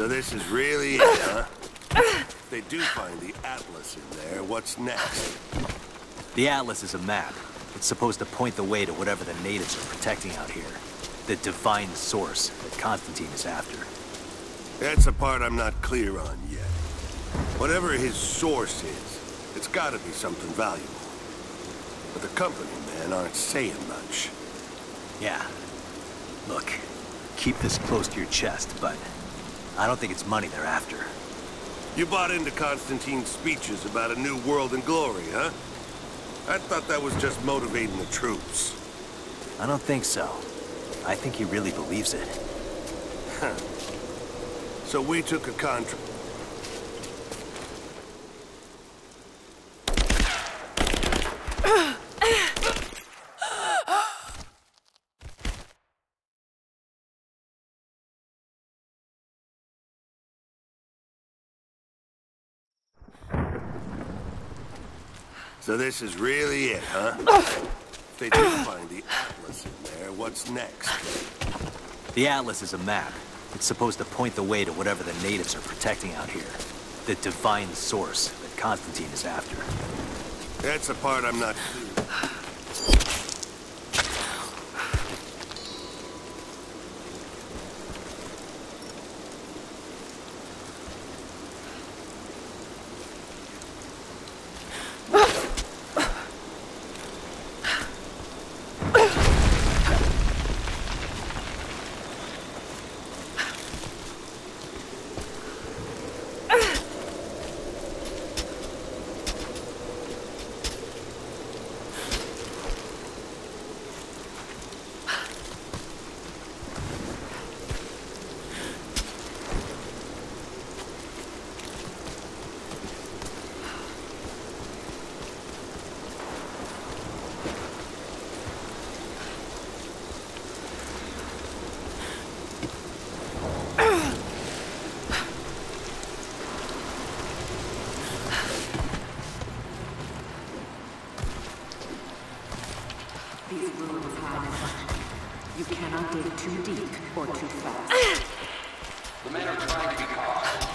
So this is really it, huh? If they do find the Atlas in there, what's next? The Atlas is a map. It's supposed to point the way to whatever the natives are protecting out here. The divine source that Constantine is after. That's the part I'm not clear on yet. Whatever his source is, it's gotta be something valuable. But the company men aren't saying much. Yeah. Look, keep this close to your chest, but I don't think it's money they're after. You bought into Constantine's speeches about a new world and glory, huh? I thought that was just motivating the troops. I don't think so. I think he really believes it. So we took a contract. So this is really it, huh? If they do find the Atlas in there, what's next? The Atlas is a map. It's supposed to point the way to whatever the natives are protecting out here. The divine source that Constantine is after. That's the part I'm not clear. These ruins have much. You cannot dig too deep or too fast. The men are trying to be cautious.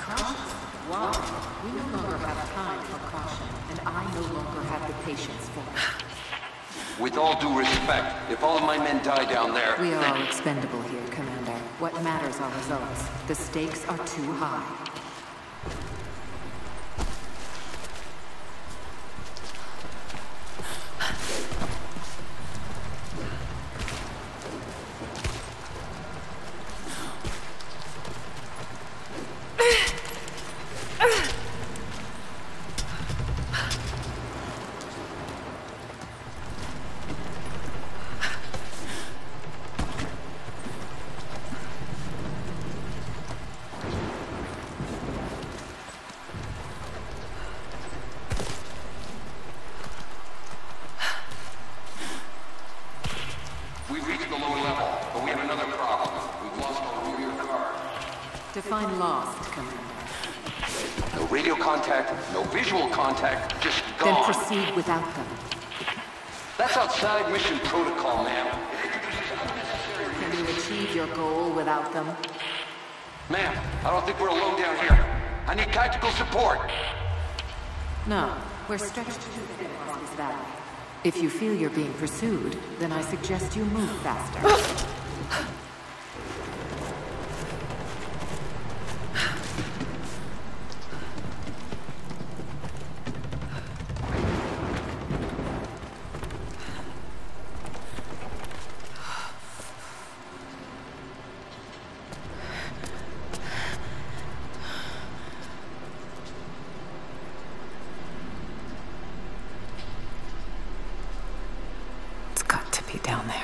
Cautious? Why? We no longer have time for caution, and I no longer have the patience for it. With all due respect, if all of my men die down there... We are all expendable here, Commander. What matters are results. The stakes are too high. We reached the lower level, but we have another problem. We've lost our rear guard. Define lost, Commander. No radio contact, no visual contact, just Then gone. proceed without them. That's outside mission protocol, ma'am. Can you achieve your goal without them? Ma'am, I don't think we're alone down here. I need tactical support. No, we're stretched too thin across this valley. If you feel you're being pursued, then I suggest you move faster. It's got to be down there.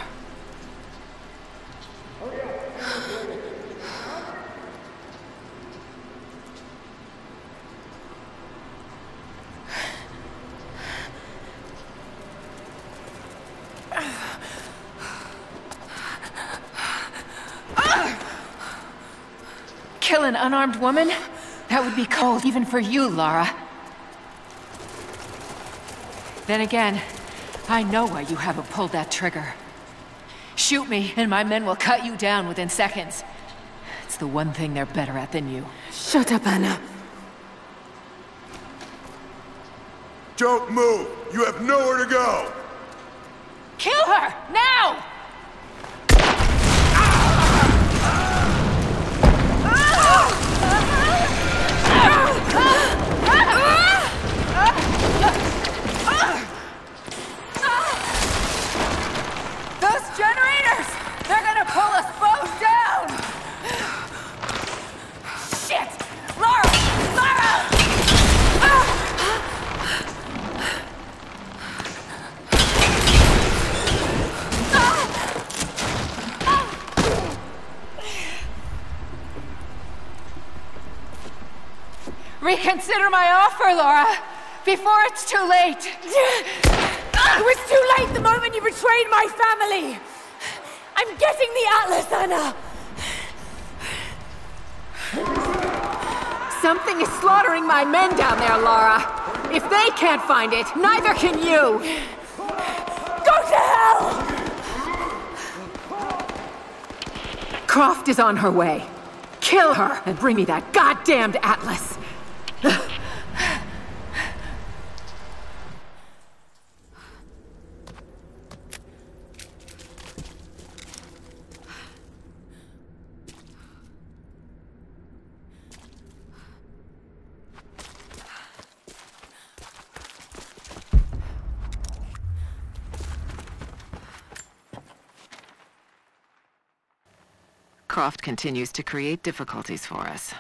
Kill an unarmed woman? That would be cold even for you, Lara. Then again, I know why you haven't pulled that trigger. Shoot me, and my men will cut you down within seconds. It's the one thing they're better at than you. Shut up, Ana. Don't move! You have nowhere to go! Kill her! Now! Reconsider my offer, Lara, before it's too late. It was too late the moment you betrayed my family. I'm getting the Atlas, Ana. Something is slaughtering my men down there, Lara. If they can't find it, neither can you. Go to hell! Croft is on her way. Kill her and bring me that goddamned Atlas. Croft continues to create difficulties for us.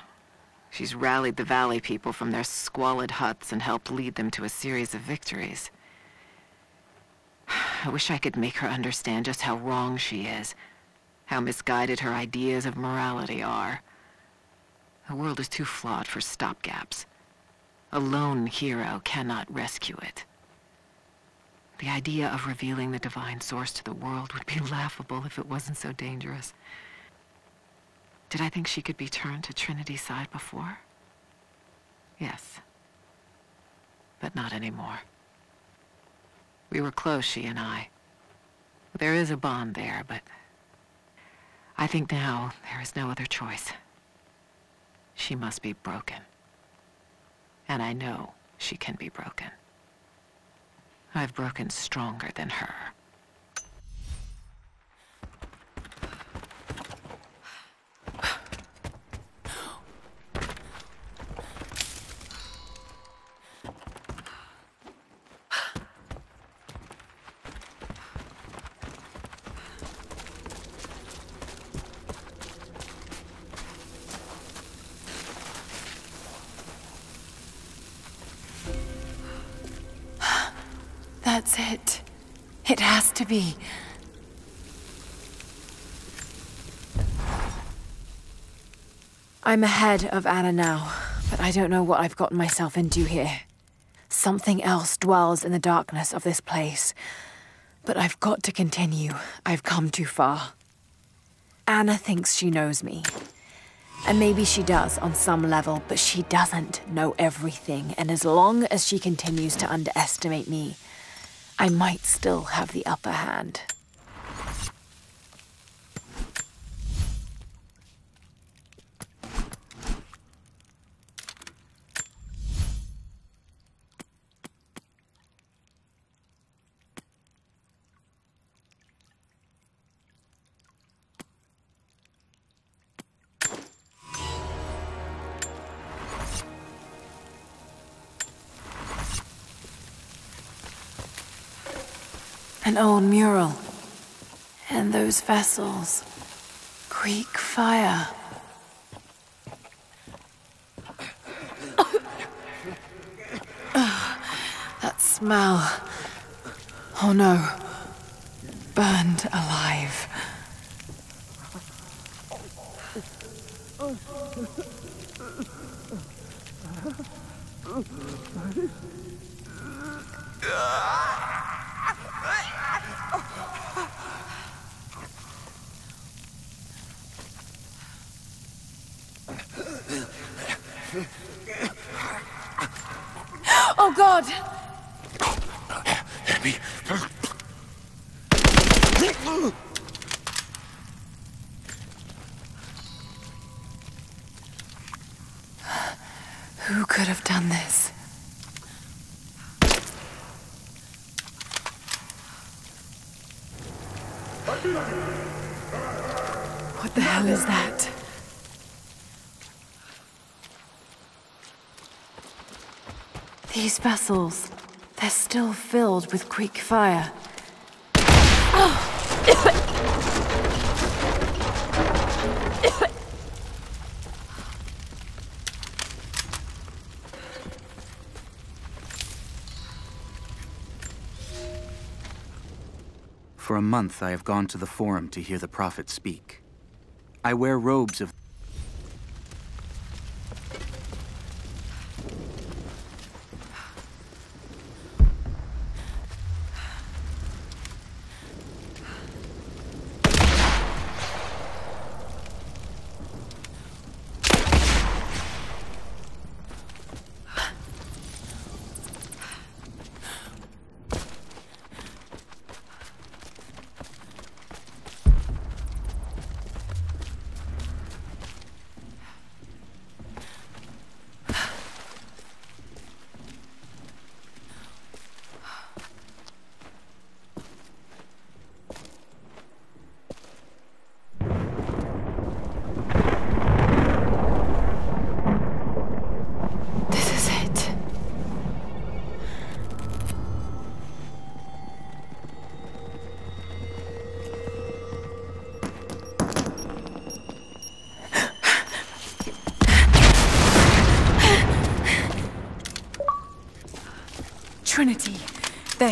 She's rallied the Valley people from their squalid huts and helped lead them to a series of victories. I wish I could make her understand just how wrong she is, how misguided her ideas of morality are. The world is too flawed for stopgaps. A lone hero cannot rescue it. The idea of revealing the divine source to the world would be laughable if it wasn't so dangerous. Did I think she could be turned to Trinity's side before? Yes. But not anymore. We were close, she and I. There is a bond there, but... I think now there is no other choice. She must be broken. And I know she can be broken. I've broken stronger than her. I'm ahead of Ana now, but I don't know what I've gotten myself into here. Something else dwells in the darkness of this place. But I've got to continue. I've come too far. Ana thinks she knows me. And maybe she does on some level, but she doesn't know everything. And as long as she continues to underestimate me, I might still have the upper hand. An old mural. And those vessels. Greek fire. that smell. Oh no. Burned alive. God! Who could have done this? What the hell is that? These vessels, they're still filled with Greek fire. For a month I have gone to the Forum to hear the Prophet speak. I wear robes of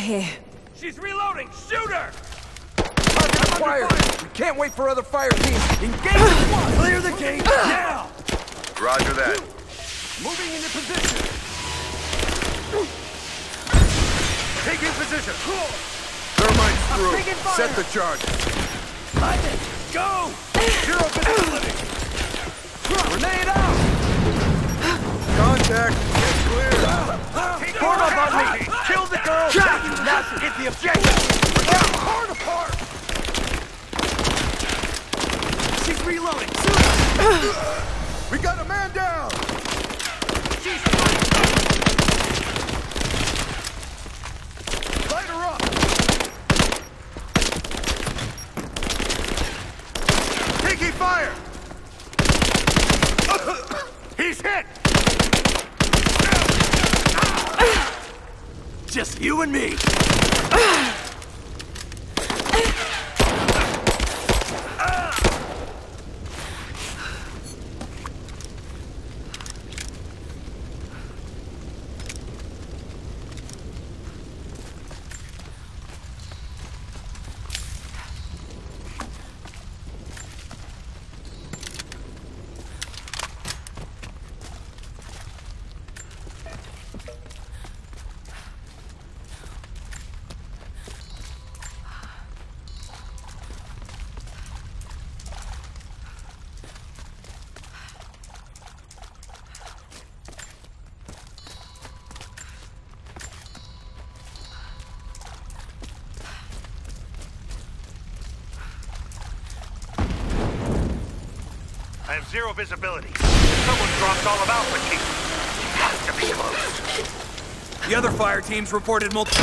here. She's reloading! Shoot her! Fire! We can't wait for other fire teams. Engage at once! Clear the gate now! Roger that. Moving into position! Taking position! Thermite's through. taking fire. Set the charge. Ivan, go! Zero visibility! Grenade out! Contact. Get clear. Form up on me! Kill the girl! Now get the objective! We're getting torn apart! She's reloading! We got a man down. She's Light her up! Taking fire. He's hit! Just you and me! I have zero visibility. Someone dropped all of Alpha Team. It has to be close. The other fire teams reported multiple.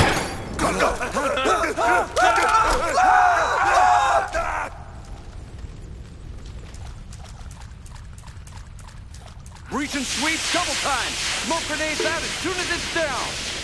Breach and sweep double time. Smoke grenades out as soon as it's down.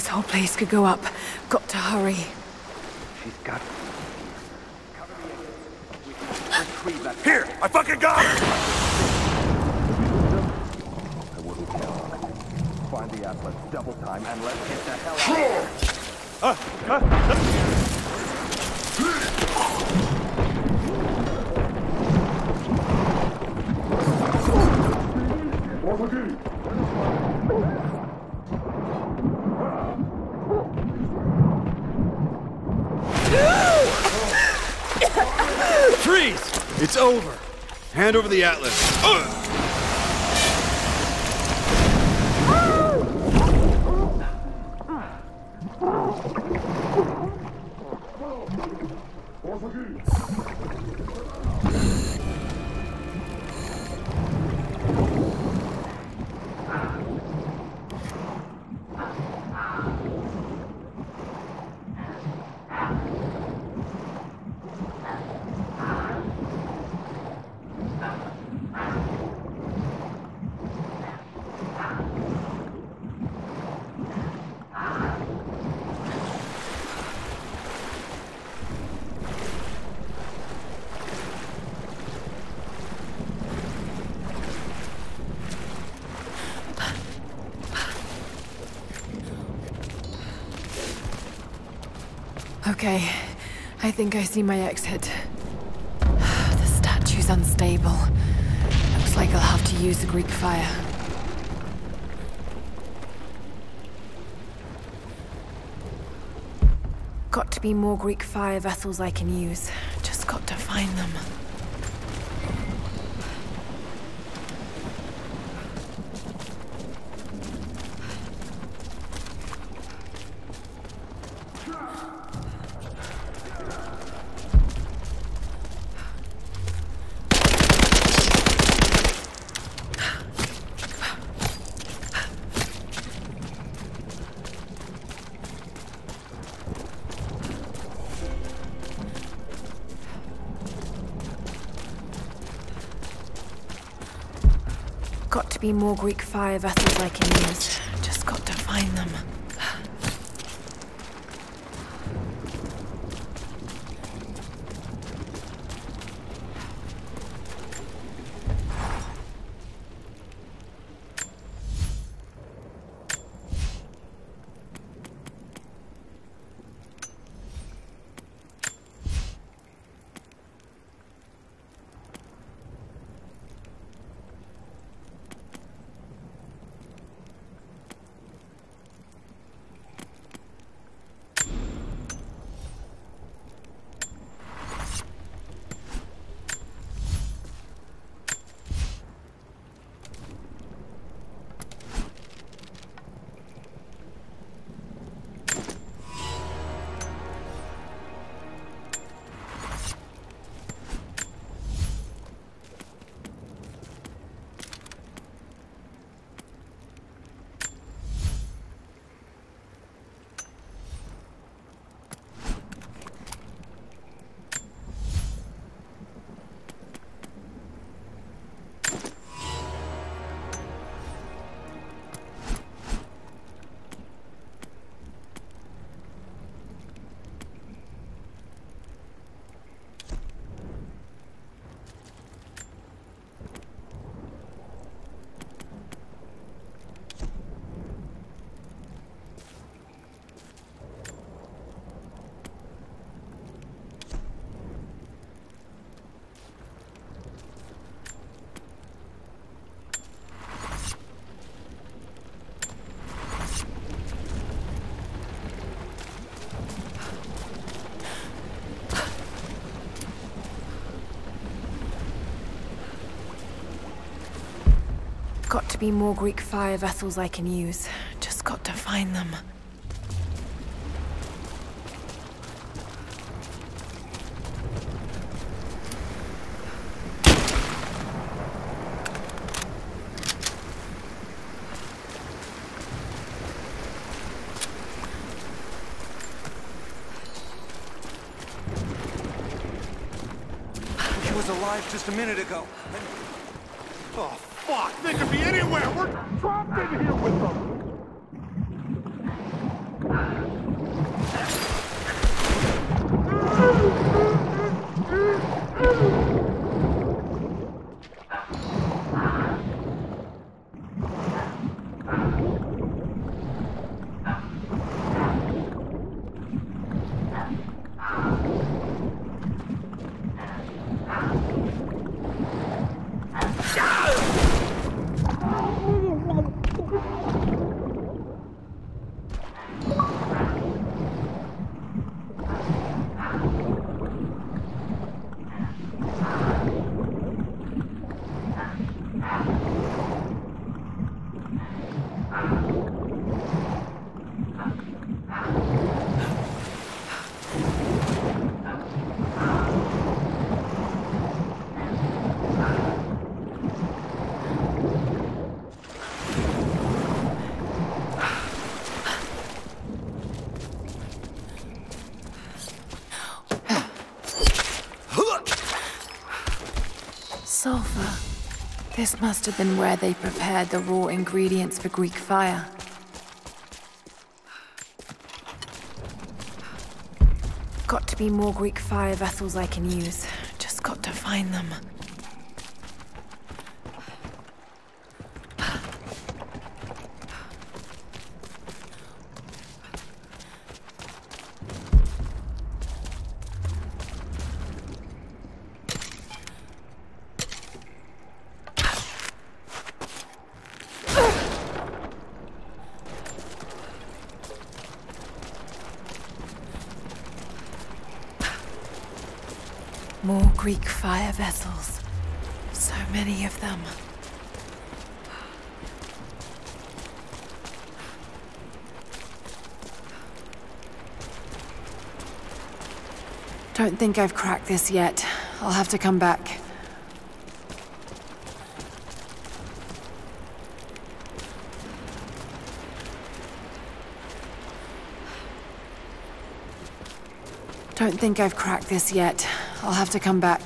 This whole place could go up. Got to hurry. She's got... Here, I fucking got her! I wouldn't count. Find the Atlas, double time, and let's get the hell out of here. It's over. Hand over the Atlas. Uh! Okay, I think I see my exit. The statue's unstable. Looks like I'll have to use the Greek fire. Got to be more Greek fire vessels I can use. Just got to find them. Be more Greek fire vessels I can use. Just got to find them. Be more Greek fire vessels I can use. Just got to find them. He was alive just a minute ago. And... Oh, Fuck, they could be anywhere. We're trapped in here with them. Sulfur. This must have been where they prepared the raw ingredients for Greek fire. Got to be more Greek fire vessels I can use. Just got to find them. More Greek fire vessels. So many of them. Don't think I've cracked this yet. I'll have to come back. Don't think I've cracked this yet. I'll have to come back.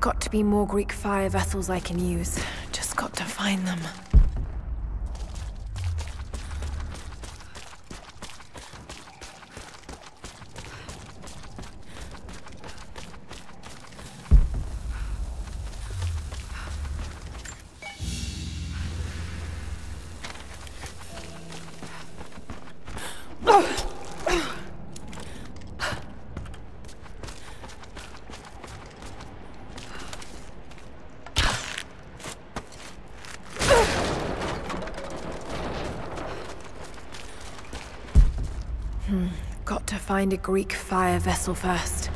Got to be more Greek fire vessels I can use. Just got to find them. Got to find a Greek fire vessel first.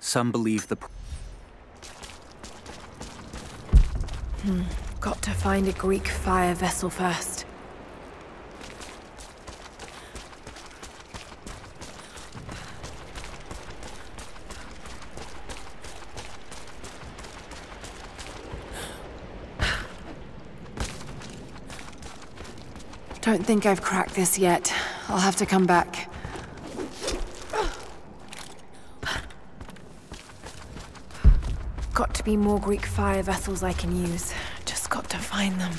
Some believe the Hmm. Got to find a Greek fire vessel first. Don't think I've cracked this yet. I'll have to come back. Got to be more Greek fire vessels I can use. Just got to find them.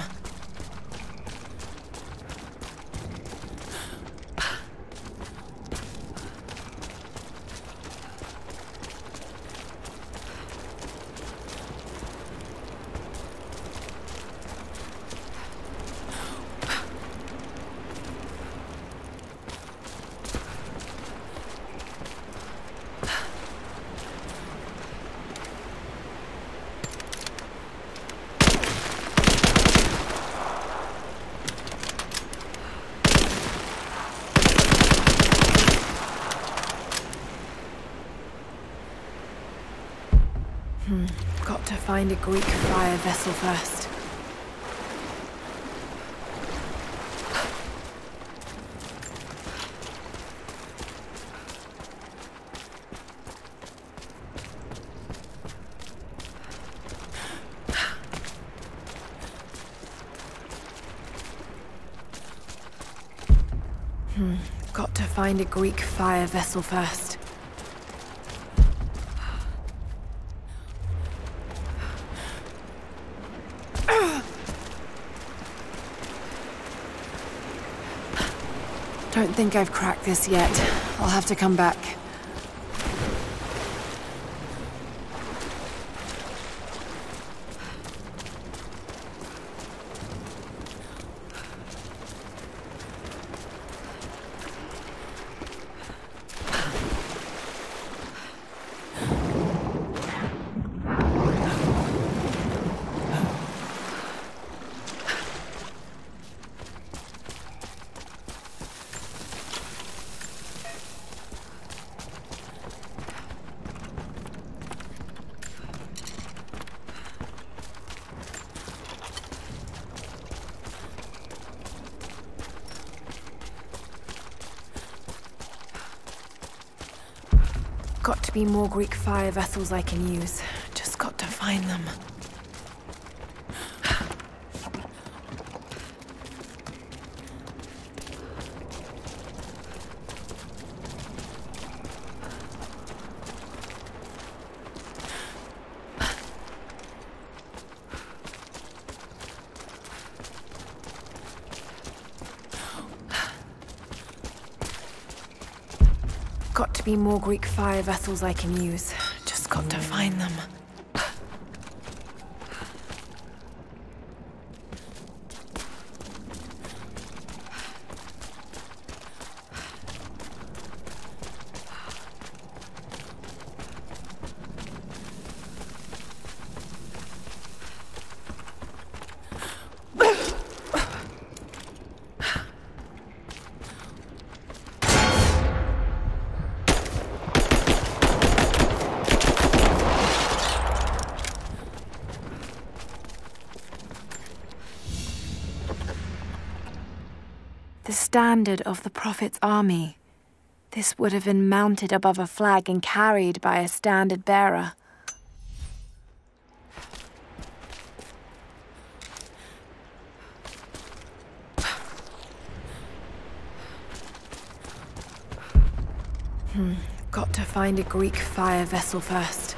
Find a Greek fire vessel first. Hmm. Got to find a Greek fire vessel first. Don't think I've cracked this yet. I'll have to come back. Be more Greek fire vessels I can use. Just got to find them. Be more Greek fire vessels I can use. Just got to find them. The standard of the Prophet's army. This would have been mounted above a flag and carried by a standard bearer. Hmm. Got to find a Greek fire vessel first.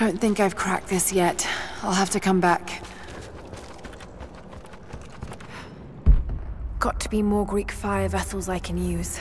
Don't think I've cracked this yet. I'll have to come back. Got to be more Greek fire vessels I can use.